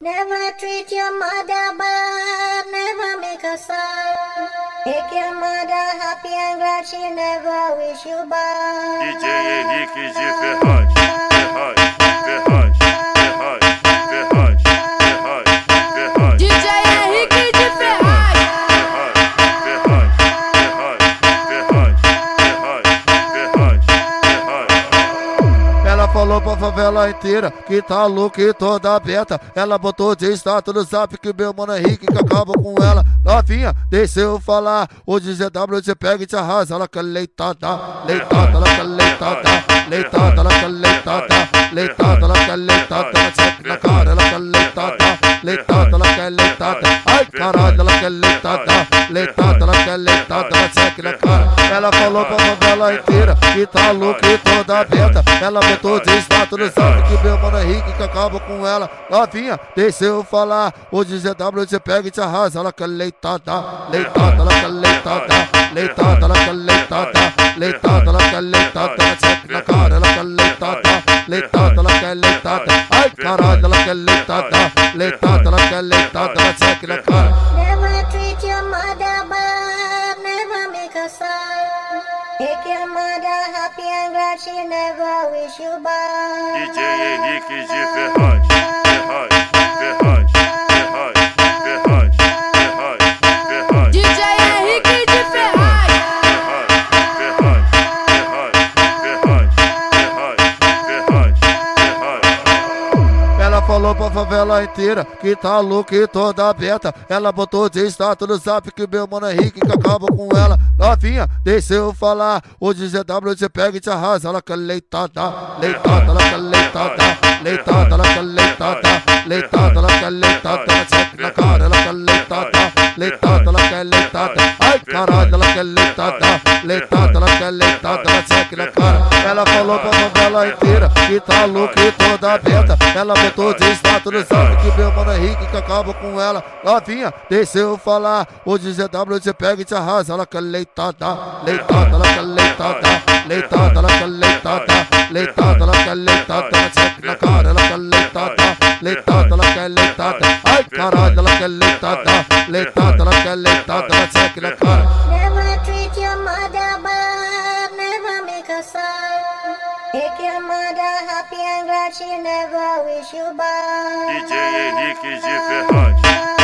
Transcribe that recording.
Never treat your mother bad, never make her sad. Make your mother happy and glad she never wish you bad. DJ Henrique de Ferraz, falou pra favela inteira que tá louca e toda aberta. Ela botou de status no zap que meu mano Henrique que acaba com ela. Novinha, deixa eu falar. O ZW te pega e te arrasa. Ela quer leitada, leitada, ela quer leitada, leitada, ela quer leitada, leitada, ela quer leitada. Leitada, ela quer leitada. Ai caralho, ela quer leitada, leitada, ela quer leitada. Ela check na cara. Ela falou pra favela inteira que tá louca e toda aberta. Ela botou de status no zap que meu mano Henrique que acaba com ela. Novinha, deixa eu falar. O ZW te pega e te arrasa. Ela quer leitada, leitada, ela quer leitada, leitada, ela quer leitada, leitada, ela quer leitada. Ela check na cara, ela quer leitada, leitada, ela quer leitada. Ai caralho, leitada, leitada, ela quer leitada. Ela check na cara. Never treat your mother bad, never make her sad. Make your mother happy and glad she never wish you bad. DJ Henrique de Ferraz, favela inteira que tá louca e toda aberta. Ela botou de status no zap que meu mano Henrique que acaba com ela. Novinha, deixa eu falar. O ZW te pega e te arrasa. Ela quer leitada, leitada, ela quer leitada, leitada, ela quer leitada, leitada, ela quer leitada. Na cara, ela quer leitada, leitada, ela quer leitada. Quer leitada, ela quer leitada. Ela check na cara. Ela falou pra favela inteira que tá louca e toda aberta. Ela botou de status no zap que meu mano Henrique que acaba com ela. Novinha, deixa eu falar. O ZW te pega e te arrasa. Ela quer leitada, leitada, ela quer leitada, leitada, ela quer leitada, leitada, ela quer leitada. Ela check na cara, ela quer leitada, leitada, ela quer leitada. Ai caralho, ela quer leitada, leitada, ela quer leitada. Ela check na cara. Make your mother happy and glad she never wish you bad. DJ Henrique de Ferraz,